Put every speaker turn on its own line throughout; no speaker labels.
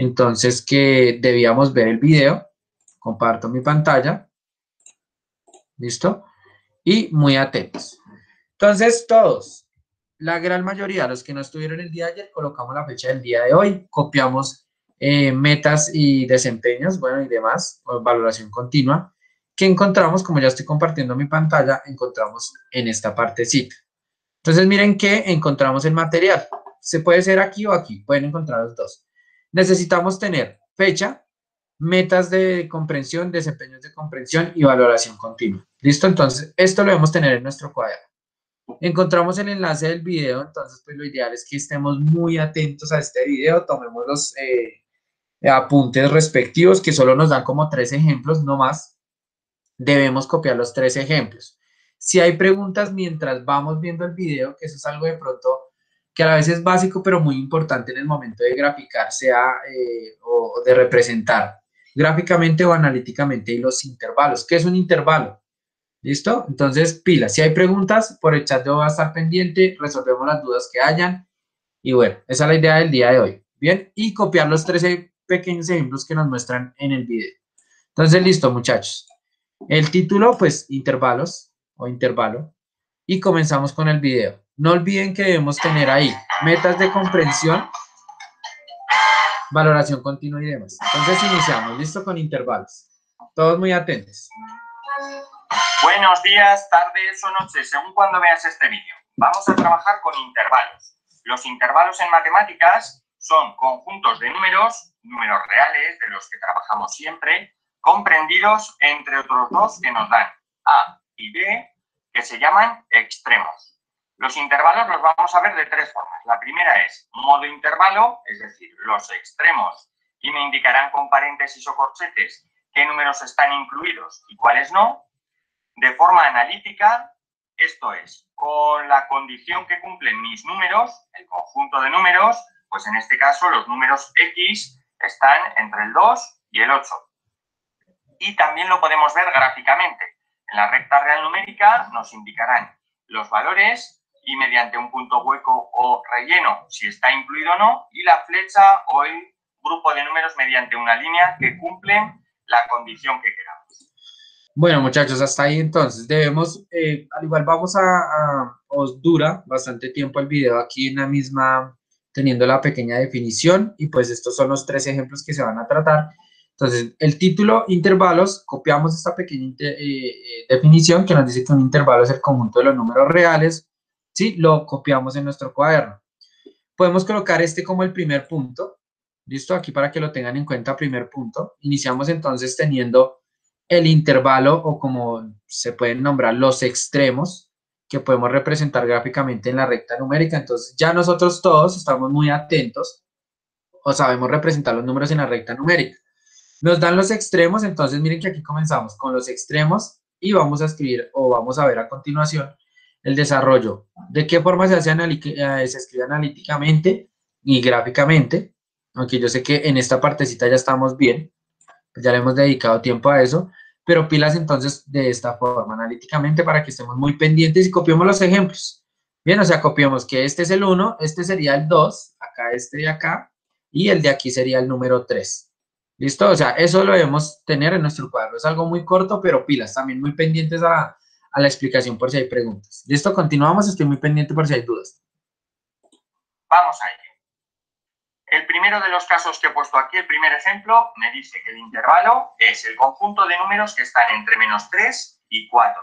entonces que debíamos ver el video. Comparto mi pantalla. ¿Listo? Y muy atentos. Entonces, todos, la gran mayoría, los que no estuvieron el día de ayer, colocamos la fecha del día de hoy, copiamos eh, metas y desempeños, bueno, y demás, valoración continua, que encontramos, como ya estoy compartiendo mi pantalla, encontramos en esta partecita. Entonces, miren que encontramos el material. Se puede ser aquí o aquí, pueden encontrar los dos. Necesitamos tener fecha, metas de comprensión, desempeños de comprensión y valoración continua. ¿Listo? Entonces, esto lo debemos tener en nuestro cuaderno. Encontramos el enlace del video, entonces pues lo ideal es que estemos muy atentos a este video, tomemos los eh, apuntes respectivos que solo nos dan como tres ejemplos, no más. Debemos copiar los tres ejemplos. Si hay preguntas mientras vamos viendo el video, que eso es algo de pronto que a la vez es básico, pero muy importante en el momento de graficar, sea eh, o de representar gráficamente o analíticamente y los intervalos. ¿Qué es un intervalo? ¿Listo? Entonces, pila. Si hay preguntas, por el chat yo voy a estar pendiente, resolvemos las dudas que hayan. Y bueno, esa es la idea del día de hoy. Bien, y copiar los 13 pequeños ejemplos que nos muestran en el video. Entonces, listo, muchachos. El título, pues, intervalos o intervalo. Y comenzamos con el video. No olviden que debemos tener ahí metas de comprensión, valoración continua y demás. Entonces, iniciamos. Listo con intervalos. Todos muy atentos.
Buenos días, tardes o noches, según cuando veas este vídeo. Vamos a trabajar con intervalos. Los intervalos en matemáticas son conjuntos de números, números reales, de los que trabajamos siempre, comprendidos entre otros dos que nos dan A y B, que se llaman extremos. Los intervalos los vamos a ver de tres formas. La primera es modo intervalo, es decir, los extremos, y me indicarán con paréntesis o corchetes qué números están incluidos y cuáles no de forma analítica, esto es, con la condición que cumplen mis números, el conjunto de números, pues en este caso los números X están entre el 2 y el 8. Y también lo podemos ver gráficamente. En la recta real numérica nos indicarán los valores y mediante un punto hueco o relleno si está incluido o no, y la flecha o el grupo de números mediante una línea que cumplen la condición que queramos.
Bueno, muchachos, hasta ahí entonces debemos, eh, al igual vamos a, os dura bastante tiempo el video aquí en la misma, teniendo la pequeña definición y pues estos son los tres ejemplos que se van a tratar. Entonces, el título, intervalos, copiamos esta pequeña eh, eh, definición que nos dice que un intervalo es el conjunto de los números reales, ¿sí? Lo copiamos en nuestro cuaderno. Podemos colocar este como el primer punto, ¿listo? Aquí para que lo tengan en cuenta, primer punto. Iniciamos entonces teniendo el intervalo o como se pueden nombrar los extremos que podemos representar gráficamente en la recta numérica. Entonces ya nosotros todos estamos muy atentos o sabemos representar los números en la recta numérica. Nos dan los extremos, entonces miren que aquí comenzamos con los extremos y vamos a escribir o vamos a ver a continuación el desarrollo. ¿De qué forma se, hace eh, se escribe analíticamente y gráficamente? Aunque yo sé que en esta partecita ya estamos bien, pues ya le hemos dedicado tiempo a eso pero pilas entonces de esta forma analíticamente para que estemos muy pendientes y copiemos los ejemplos. Bien, o sea, copiamos que este es el 1, este sería el 2, acá este de acá, y el de aquí sería el número 3. ¿Listo? O sea, eso lo debemos tener en nuestro cuadro. Es algo muy corto, pero pilas, también muy pendientes a, a la explicación por si hay preguntas. ¿Listo? Continuamos, estoy muy pendiente por si hay dudas.
Vamos a ello. El primero de los casos que he puesto aquí, el primer ejemplo, me dice que el intervalo es el conjunto de números que están entre menos 3 y 4.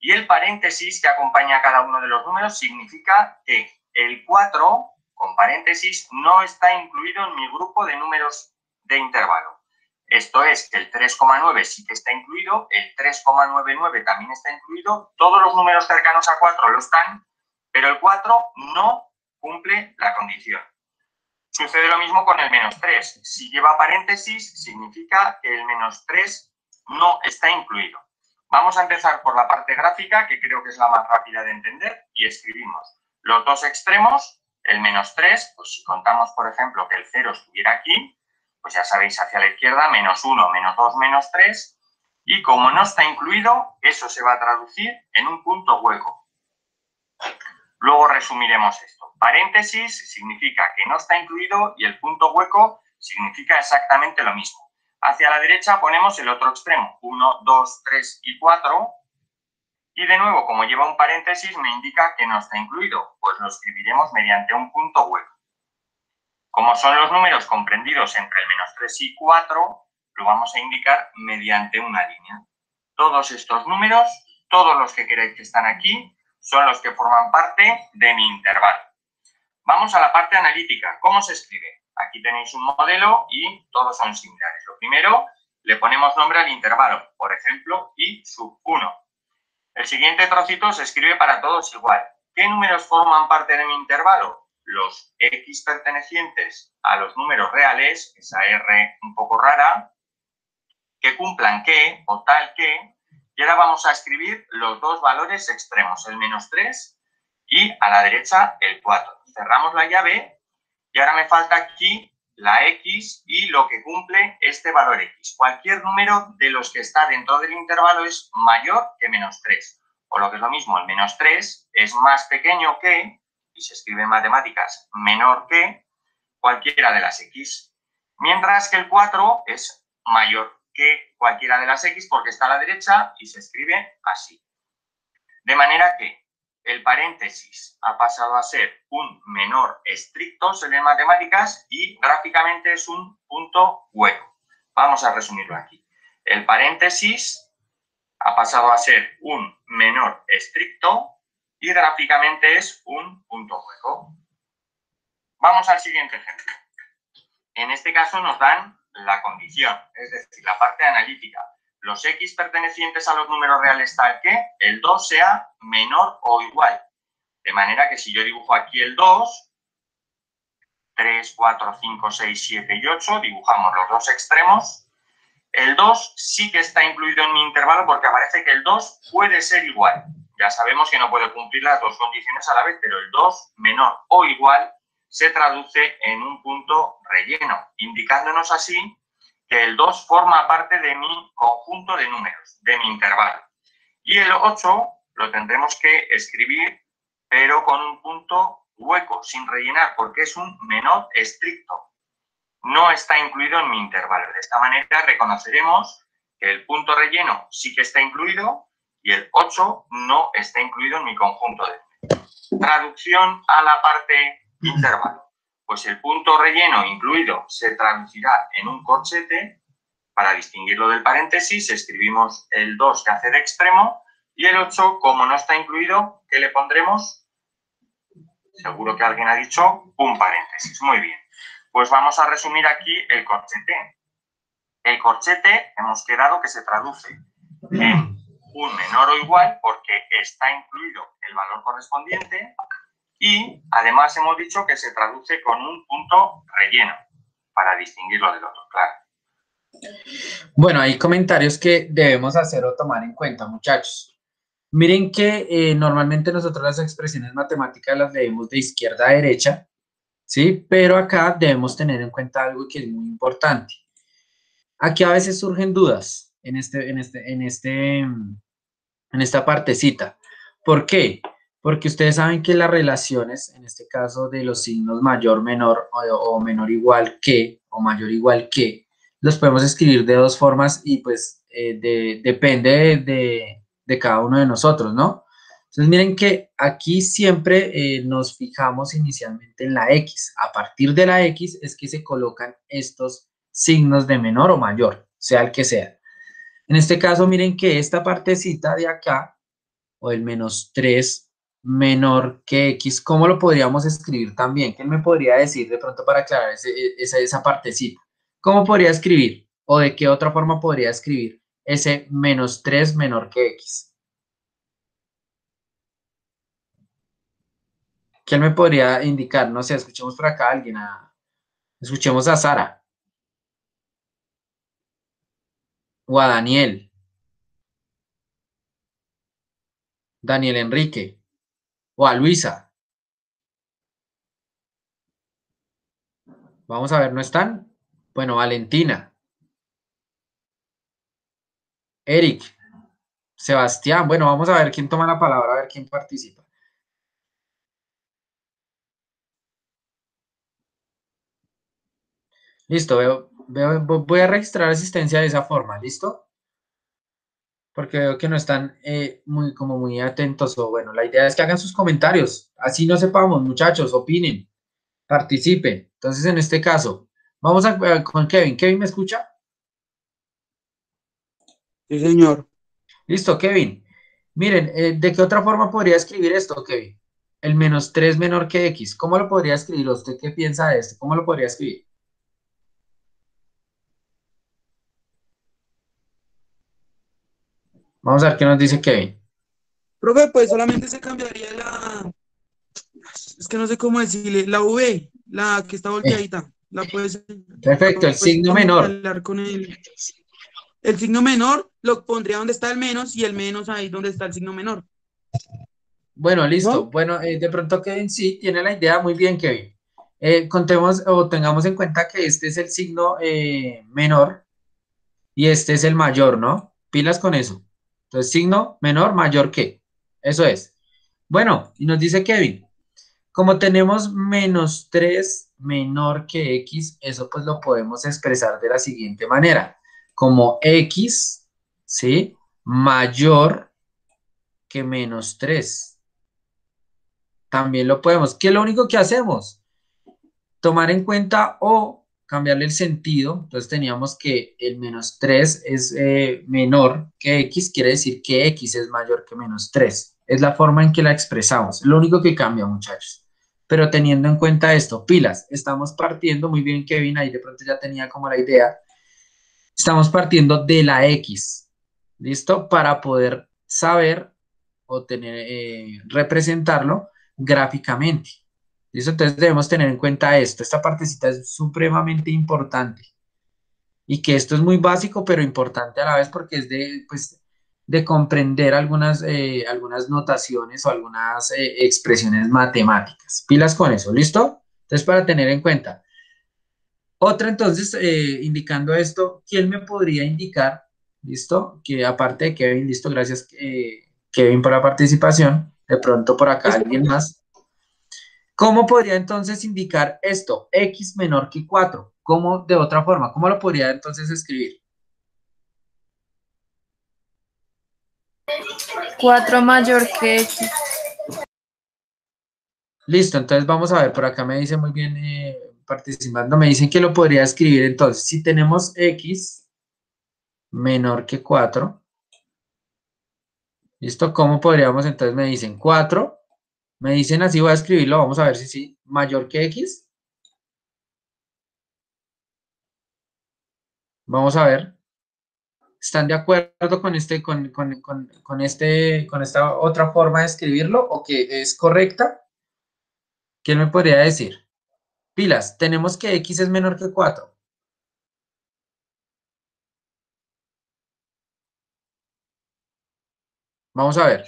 Y el paréntesis que acompaña a cada uno de los números significa que el 4, con paréntesis, no está incluido en mi grupo de números de intervalo. Esto es que el 3,9 sí que está incluido, el 3,99 también está incluido, todos los números cercanos a 4 lo están, pero el 4 no cumple la condición. Sucede lo mismo con el menos 3. Si lleva paréntesis, significa que el menos 3 no está incluido. Vamos a empezar por la parte gráfica, que creo que es la más rápida de entender, y escribimos los dos extremos, el menos 3, pues si contamos, por ejemplo, que el 0 estuviera aquí, pues ya sabéis, hacia la izquierda, menos 1, menos 2, menos 3, y como no está incluido, eso se va a traducir en un punto hueco. Luego resumiremos esto. Paréntesis significa que no está incluido y el punto hueco significa exactamente lo mismo. Hacia la derecha ponemos el otro extremo, 1, 2, 3 y 4. Y de nuevo, como lleva un paréntesis, me indica que no está incluido, pues lo escribiremos mediante un punto hueco. Como son los números comprendidos entre el menos 3 y 4, lo vamos a indicar mediante una línea. Todos estos números, todos los que queréis que están aquí, son los que forman parte de mi intervalo. Vamos a la parte analítica. ¿Cómo se escribe? Aquí tenéis un modelo y todos son similares. Lo primero, le ponemos nombre al intervalo, por ejemplo, i sub 1. El siguiente trocito se escribe para todos igual. ¿Qué números forman parte de mi intervalo? Los x pertenecientes a los números reales, esa r un poco rara, que cumplan que o tal que, y ahora vamos a escribir los dos valores extremos, el menos 3 y a la derecha el 4. Cerramos la llave y ahora me falta aquí la x y lo que cumple este valor x. Cualquier número de los que está dentro del intervalo es mayor que menos 3. O lo que es lo mismo, el menos 3 es más pequeño que, y se escribe en matemáticas, menor que cualquiera de las x. Mientras que el 4 es mayor que cualquiera de las x porque está a la derecha y se escribe así. De manera que el paréntesis ha pasado a ser un menor estricto, se lee en matemáticas, y gráficamente es un punto hueco. Vamos a resumirlo aquí. El paréntesis ha pasado a ser un menor estricto y gráficamente es un punto hueco. Vamos al siguiente ejemplo. En este caso nos dan la condición, es decir, la parte analítica. Los x pertenecientes a los números reales tal que el 2 sea menor o igual. De manera que si yo dibujo aquí el 2, 3, 4, 5, 6, 7 y 8, dibujamos los dos extremos. El 2 sí que está incluido en mi intervalo porque aparece que el 2 puede ser igual. Ya sabemos que no puede cumplir las dos condiciones a la vez, pero el 2 menor o igual se traduce en un punto relleno, indicándonos así que el 2 forma parte de mi conjunto de números, de mi intervalo. Y el 8 lo tendremos que escribir, pero con un punto hueco, sin rellenar, porque es un menor estricto. No está incluido en mi intervalo. De esta manera reconoceremos que el punto relleno sí que está incluido y el 8 no está incluido en mi conjunto de. Traducción a la parte intervalo. Pues el punto relleno incluido se traducirá en un corchete. Para distinguirlo del paréntesis, escribimos el 2 que hace de extremo y el 8, como no está incluido, ¿qué le pondremos? Seguro que alguien ha dicho un paréntesis. Muy bien. Pues vamos a resumir aquí el corchete. El corchete hemos quedado que se traduce en un menor o igual porque está incluido el valor correspondiente y además hemos dicho que se traduce con un punto relleno para distinguirlo del otro, claro.
Bueno, hay comentarios que debemos hacer o tomar en cuenta, muchachos. Miren que eh, normalmente nosotros las expresiones matemáticas las leemos de izquierda a derecha, ¿sí? Pero acá debemos tener en cuenta algo que es muy importante. Aquí a veces surgen dudas en, este, en, este, en, este, esta partecita. ¿Por qué? porque ustedes saben que las relaciones, en este caso de los signos mayor, menor o, menor igual que o mayor igual que, los podemos escribir de dos formas y pues eh, depende de, cada uno de nosotros, ¿no? Entonces miren que aquí siempre eh, nos fijamos inicialmente en la X. A partir de la X es que se colocan estos signos de menor o mayor, sea el que sea. En este caso miren que esta partecita de acá, o el menos 3 menor que x, ¿cómo lo podríamos escribir también? ¿Quién me podría decir de pronto para aclarar esa, esa partecita? ¿Cómo podría escribir? ¿O de qué otra forma podría escribir ese menos 3 menor que x? ¿Quién me podría indicar? No sé, escuchemos por acá a alguien. escuchemos a Sara. O a Daniel. Daniel Enrique o a Luisa. Vamos a ver, ¿no están? Bueno, Valentina. Eric. Sebastián. Bueno, vamos a ver quién toma la palabra, a ver quién participa. Listo, veo, voy a registrar asistencia de esa forma, ¿listo? Porque veo que no están eh, muy, como muy atentos o bueno, la idea es que hagan sus comentarios, así no sepamos, muchachos, opinen, participen. Entonces, en este caso, vamos a, con Kevin. ¿Kevin me escucha?
Sí, señor.
Listo, Kevin. Miren, eh, ¿de qué otra forma podría escribir esto, Kevin? El menos 3 menor que X. ¿Cómo lo podría escribir? ¿Usted qué piensa de esto? ¿Cómo lo podría escribir? Vamos a ver qué nos dice Kevin.
Profe, pues solamente se cambiaría la... Es que no sé cómo decirle. La V, la que está volteadita. La puedes...
Perfecto, el signo menor.
Con el, el signo menor lo pondría donde está el menos y el menos ahí donde está el signo menor.
Bueno, listo. Bueno, eh, de pronto Kevin sí tiene la idea muy bien, Kevin. Eh, contemos o tengamos en cuenta que este es el signo eh, menor y este es el mayor, ¿no? Pilas con eso. Entonces, signo menor, mayor que. Eso es. Bueno, y nos dice Kevin, como tenemos menos 3 menor que x, eso pues lo podemos expresar de la siguiente manera. Como x, ¿sí? Mayor que menos 3. También lo podemos. ¿Qué es lo único que hacemos? Tomar en cuenta o cambiarle el sentido, entonces teníamos que el menos 3 es eh, menor que x, quiere decir que x es mayor que menos 3. Es la forma en que la expresamos, lo único que cambia, muchachos. Pero teniendo en cuenta esto, pilas, estamos partiendo, muy bien Kevin, ahí de pronto ya tenía como la idea, estamos partiendo de la x, ¿listo? Para poder saber o tener, eh, representarlo gráficamente. Entonces debemos tener en cuenta esto. Esta partecita es supremamente importante. Y que esto es muy básico, pero importante a la vez porque es de, pues, de comprender algunas, eh, algunas notaciones o algunas eh, expresiones matemáticas. Pilas con eso, ¿listo? Entonces, para tener en cuenta. Otra, entonces, eh, indicando esto, ¿quién me podría indicar, listo? Que aparte de Kevin, listo, gracias Kevin por la participación. De pronto por acá alguien más. ¿Cómo podría entonces indicar esto? X menor que 4. ¿Cómo de otra forma? ¿Cómo lo podría entonces escribir?
4 mayor que X.
Listo, entonces vamos a ver, por acá me dice muy bien eh, participando, me dicen que lo podría escribir entonces, si tenemos X menor que 4, ¿listo? ¿Cómo podríamos entonces? Me dicen 4 me dicen así, voy a escribirlo, vamos a ver si sí, mayor que X. Vamos a ver. ¿Están de acuerdo con, este, con, este, con esta otra forma de escribirlo o que es correcta? ¿Quién me podría decir? Pilas, tenemos que X es menor que 4. Vamos a ver.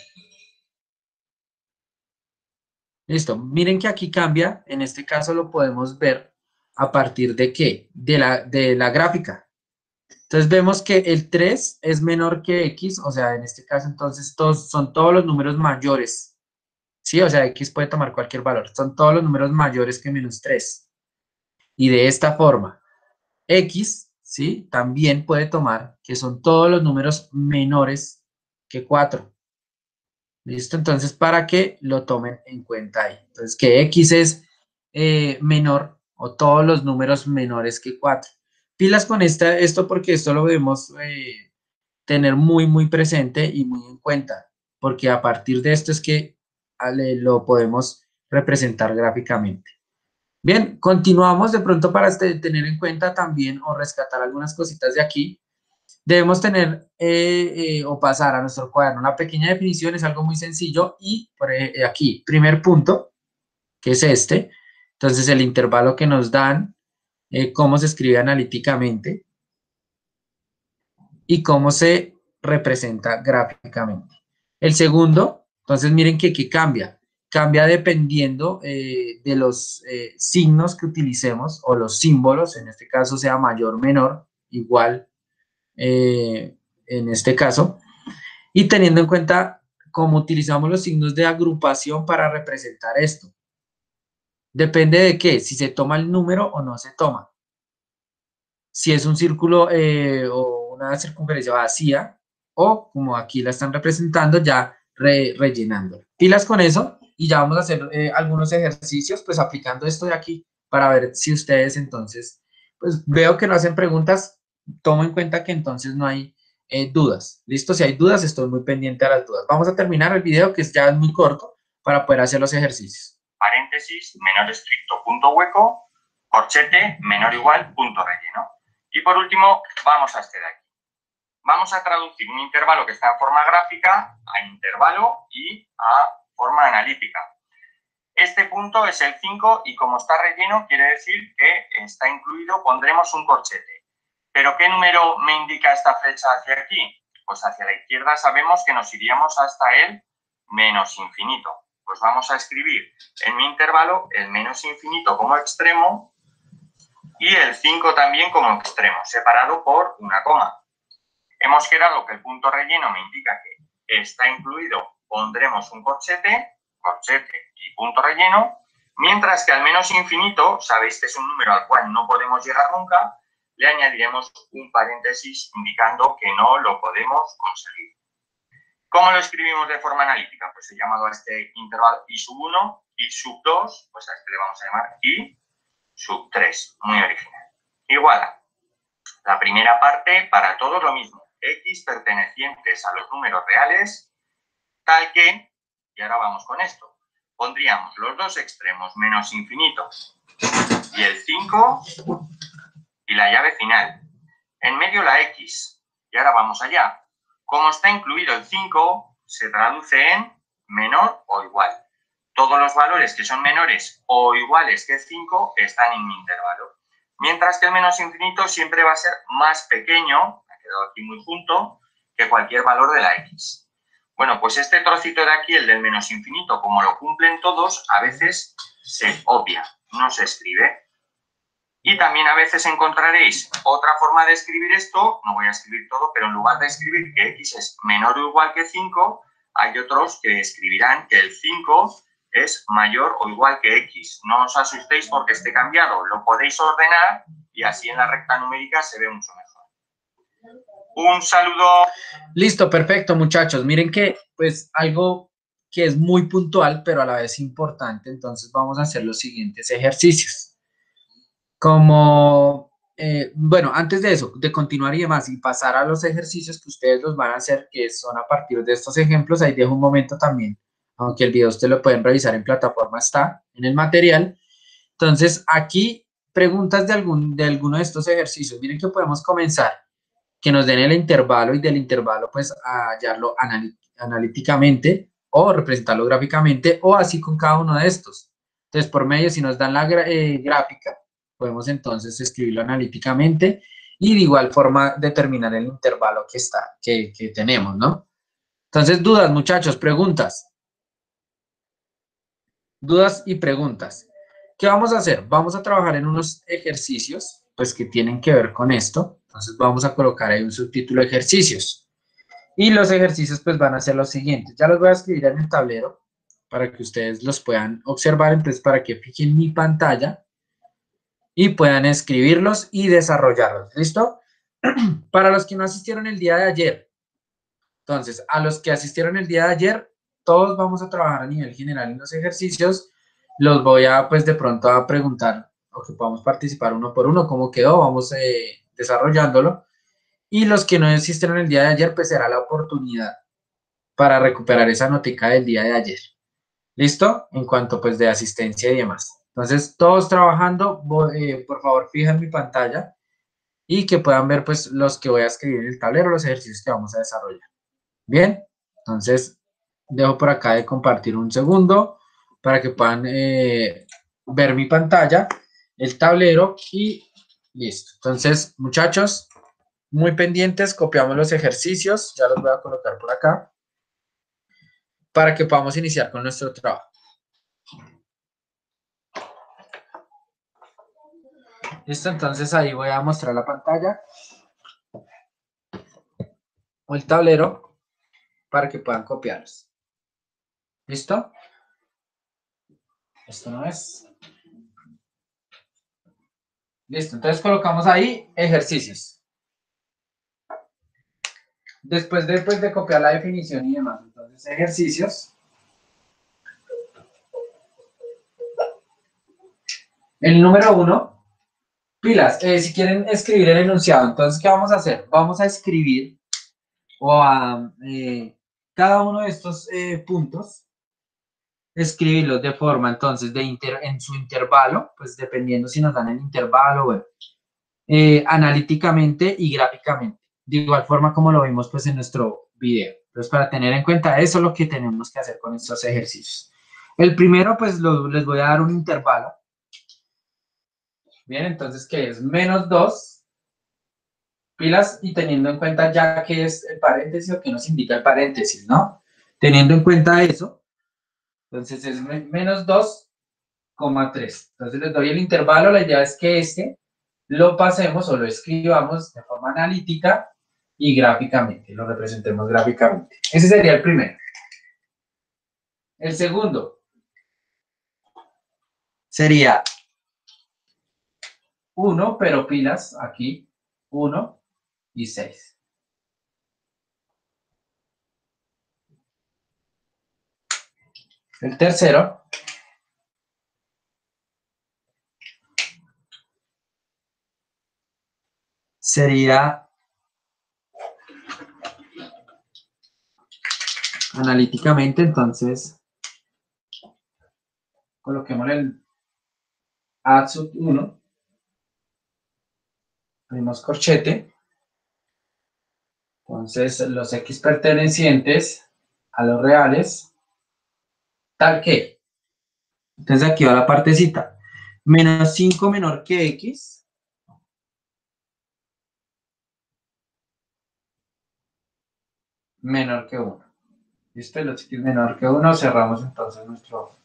Listo. Miren que aquí cambia. En este caso lo podemos ver a partir de qué? De la, de la gráfica. Entonces vemos que el 3 es menor que X, o sea, en este caso entonces todos, son todos los números mayores. Sí, o sea, X puede tomar cualquier valor. Son todos los números mayores que menos 3. Y de esta forma, X, ¿sí? También puede tomar que son todos los números menores que 4. ¿Listo? Entonces, para que lo tomen en cuenta ahí. Entonces, que X es eh, menor o todos los números menores que 4. Pilas con esta, esto porque esto lo debemos eh, tener muy, muy presente y muy en cuenta. Porque a partir de esto es que lo podemos representar gráficamente. Bien, continuamos de pronto para este, tener en cuenta también o rescatar algunas cositas de aquí debemos tener eh, eh, o pasar a nuestro cuaderno. Una pequeña definición, es algo muy sencillo y por eh, aquí, primer punto, que es este, entonces el intervalo que nos dan, cómo se escribe analíticamente y cómo se representa gráficamente. El segundo, entonces miren que aquí cambia, cambia dependiendo de los signos que utilicemos o los símbolos, en este caso sea mayor, menor, igual, eh, en este caso, y teniendo en cuenta cómo utilizamos los signos de agrupación para representar esto. Depende de qué, si se toma el número o no se toma. si es un círculo eh, o una circunferencia vacía, o como aquí la están representando, ya rellenando. Pilas con eso y ya vamos a hacer eh, algunos ejercicios, pues aplicando esto de aquí para ver si ustedes entonces, pues veo que no hacen preguntas, tomo en cuenta que entonces no hay eh, dudas. ¿Listo? Si hay dudas, estoy muy pendiente a las dudas. Vamos a terminar el video que ya es muy corto para poder hacer los ejercicios.
Paréntesis, menor estricto, punto hueco, corchete, menor igual, punto relleno. Y por último, vamos a este de aquí. Vamos a traducir un intervalo que está en forma gráfica a intervalo y a forma analítica. Este punto es el 5 y como está relleno quiere decir que está incluido, pondremos un corchete. ¿Pero qué número me indica esta flecha hacia aquí? Pues hacia la izquierda sabemos que nos iríamos hasta el menos infinito. Pues vamos a escribir en mi intervalo el menos infinito como extremo y el 5 también como extremo, separado por una coma. Hemos quedado que el punto relleno me indica que está incluido, pondremos un corchete, corchete y punto relleno, mientras que al menos infinito, sabéis que es un número al cual no podemos llegar nunca, le añadiremos un paréntesis indicando que no lo podemos conseguir. ¿Cómo lo escribimos de forma analítica? Pues he llamado a este intervalo i sub 1, i sub 2, pues a este le vamos a llamar i sub 3, muy original. Igual la primera parte para todo lo mismo, x pertenecientes a los números reales, tal que, y ahora vamos con esto, pondríamos los dos extremos menos infinito y el 5 y la llave final. En medio la x. Y ahora vamos allá. Como está incluido el 5, se traduce en menor o igual. Todos los valores que son menores o iguales que 5 están en mi intervalo. Mientras que el menos infinito siempre va a ser más pequeño, ha quedado aquí muy junto, que cualquier valor de la x. Bueno, pues este trocito de aquí, el del menos infinito, como lo cumplen todos, a veces se obvia, no se escribe. Y también a veces encontraréis otra forma de escribir esto, no voy a escribir todo, pero en lugar de escribir que x es menor o igual que 5, hay otros que escribirán que el 5 es mayor o igual que x. No os asustéis porque esté cambiado, lo podéis ordenar y así en la recta numérica se ve mucho mejor. Un saludo.
Listo, perfecto muchachos. Miren que pues algo que es muy puntual, pero a la vez importante, entonces vamos a hacer los siguientes ejercicios como, eh, bueno, antes de eso, de continuar y demás, y pasar a los ejercicios que ustedes los van a hacer, que son a partir de estos ejemplos, ahí dejo un momento también, aunque el video ustedes lo pueden revisar en plataforma, está en el material. Entonces, aquí, preguntas de, algún, de alguno de estos ejercicios. Miren que podemos comenzar, que nos den el intervalo y del intervalo, pues, a hallarlo analíticamente o representarlo gráficamente o así con cada uno de estos. Entonces, por medio, si nos dan la eh, gráfica, podemos entonces escribirlo analíticamente y de igual forma determinar el intervalo que, está, que, que tenemos, ¿no? Entonces, dudas, muchachos, preguntas. Dudas y preguntas. ¿Qué vamos a hacer? Vamos a trabajar en unos ejercicios, pues, que tienen que ver con esto. Entonces, vamos a colocar ahí un subtítulo ejercicios. Y los ejercicios, pues, van a ser los siguientes. Ya los voy a escribir en el tablero para que ustedes los puedan observar. Entonces, para que fijen mi pantalla y puedan escribirlos y desarrollarlos. ¿Listo? Para los que no asistieron el día de ayer, entonces, a los que asistieron el día de ayer, todos vamos a trabajar a nivel general en los ejercicios. Los voy a, pues, de pronto a preguntar o que podamos participar uno por uno, cómo quedó, vamos eh, desarrollándolo. Y los que no asistieron el día de ayer, pues será la oportunidad para recuperar esa notica del día de ayer. ¿Listo? En cuanto, pues, de asistencia y demás. Entonces, todos trabajando, eh, por favor, fijan mi pantalla y que puedan ver pues los que voy a escribir en el tablero, los ejercicios que vamos a desarrollar. Bien, entonces dejo por acá de compartir un segundo para que puedan eh, ver mi pantalla, el tablero y listo. Entonces, muchachos, muy pendientes, copiamos los ejercicios, ya los voy a colocar por acá para que podamos iniciar con nuestro trabajo. Listo, entonces ahí voy a mostrar la pantalla o el tablero para que puedan copiarlos. ¿Listo? Esto no es. Listo, entonces colocamos ahí ejercicios. Después de, pues, de copiar la definición y demás, entonces ejercicios. El número uno, pilas, eh, si quieren escribir el enunciado, entonces, ¿qué vamos a hacer? Vamos a escribir o a eh, cada uno de estos eh, puntos, escribirlos de forma, entonces, de inter, en su intervalo, pues dependiendo si nos dan el intervalo, analíticamente y gráficamente, de igual forma como lo vimos pues en nuestro video. Entonces, para tener en cuenta eso es lo que tenemos que hacer con estos ejercicios. El primero, pues les voy a dar un intervalo Bien, entonces, ¿qué es? Menos 2 pilas y teniendo en cuenta ya que es el paréntesis o que nos indica el paréntesis, ¿no? Teniendo en cuenta eso, entonces es menos 2,3. Entonces les doy el intervalo, la idea es que este lo pasemos o lo escribamos de forma analítica y gráficamente, lo representemos gráficamente. Ese sería el primero. El segundo sería 1, pero pilas aquí, 1 y 6. El tercero sería analíticamente, entonces coloquemos el add 1 abrimos corchete. Entonces, los X pertenecientes a los reales, tal que. Entonces, aquí va la partecita. Menos 5 menor que X. Menor que 1. ¿Listo? Los X menor que 1, cerramos entonces nuestro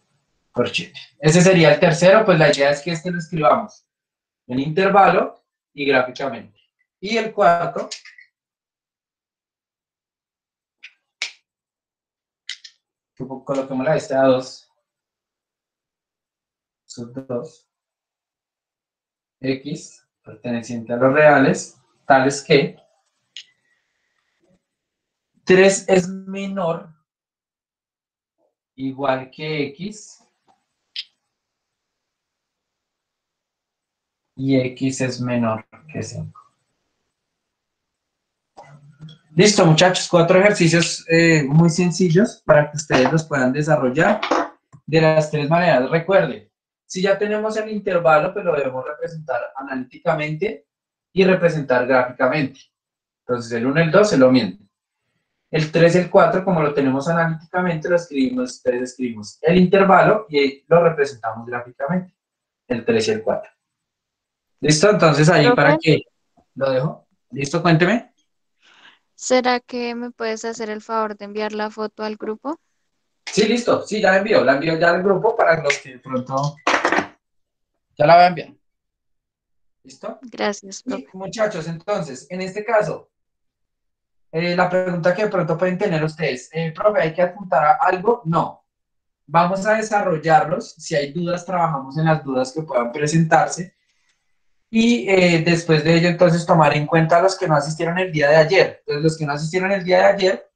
corchete. Ese sería el tercero, pues la idea es que este lo escribamos en intervalo y gráficamente. Y el cuarto coloquemos la este a 2 sub 2 x perteneciente a los reales tales que 3 es menor igual que x y x es menor que 5. Listo, muchachos, cuatro ejercicios eh, muy sencillos para que ustedes los puedan desarrollar de las tres maneras. Recuerden, si ya tenemos el intervalo, pues lo debemos representar analíticamente y representar gráficamente. Entonces, el 1 y el 2 es lo mismo. El 3 y el 4, como lo tenemos analíticamente, lo escribimos, ustedes escribimos el intervalo y lo representamos gráficamente, el 3 y el 4. ¿Listo? Entonces ahí para que lo dejo. ¿Listo? Cuénteme.
¿Será que me puedes hacer el favor de enviar la foto al grupo?
Sí, listo. Sí, ya la envío. La envío ya al grupo para los que de pronto... Ya la voy a enviar. ¿Listo?
Gracias.
muchachos, entonces, en este caso, eh, la pregunta que de pronto pueden tener ustedes, eh, profe, ¿hay que apuntar a algo? No. Vamos a desarrollarlos. Si hay dudas, trabajamos en las dudas que puedan presentarse y eh, después de ello entonces tomar en cuenta a los que no asistieron el día de ayer. Entonces los que no asistieron el día de ayer,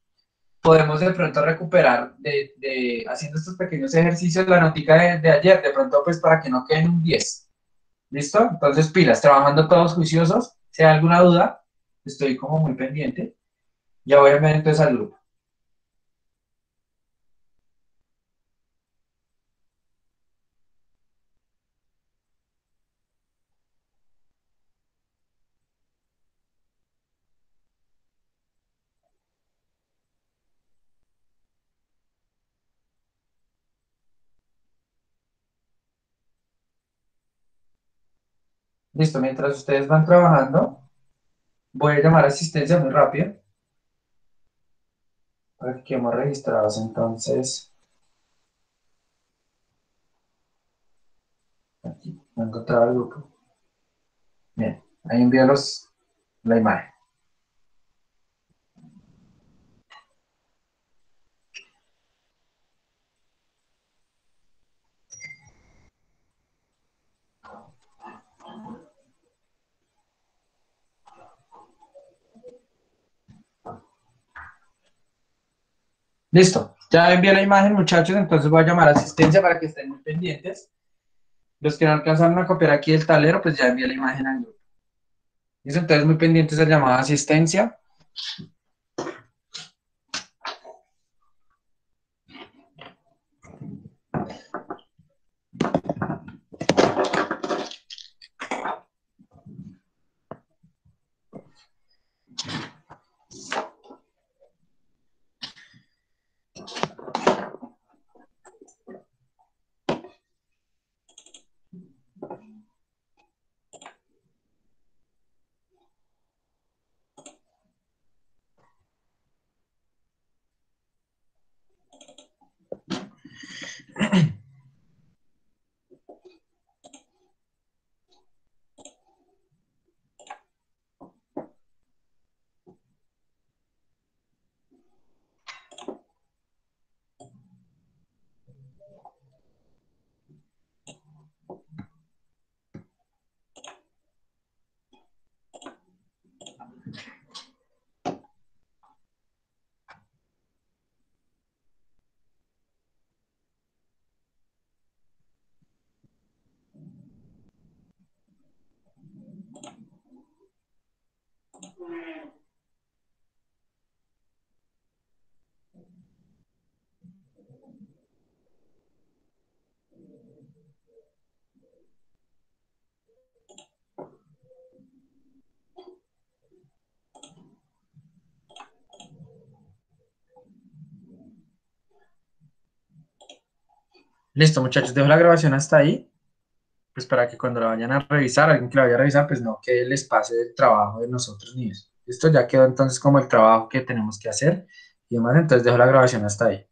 podemos de pronto recuperar de, haciendo estos pequeños ejercicios la notica de, de, ayer, de pronto pues para que no queden un 10. ¿Listo? Entonces pilas, trabajando todos juiciosos. Si hay alguna duda, estoy como muy pendiente. Ya voy a ver entonces al grupo. Listo, mientras ustedes van trabajando, voy a llamar a asistencia muy rápido. Que quedemos registrados entonces. Aquí, encontrar el grupo. Bien, ahí envío la imagen. Listo. Ya envié la imagen, muchachos, entonces voy a llamar a asistencia para que estén muy pendientes. Los que no alcanzaron a copiar aquí el tablero, pues ya envié la imagen al grupo. Entonces muy pendientes de llamada a asistencia. Listo, muchachos, dejo la grabación hasta ahí. Pues para que cuando la vayan a revisar, alguien que la vaya a revisar, pues no que les pase el trabajo de nosotros ni eso. Esto ya quedó entonces como el trabajo que tenemos que hacer y demás, entonces dejo la grabación hasta ahí.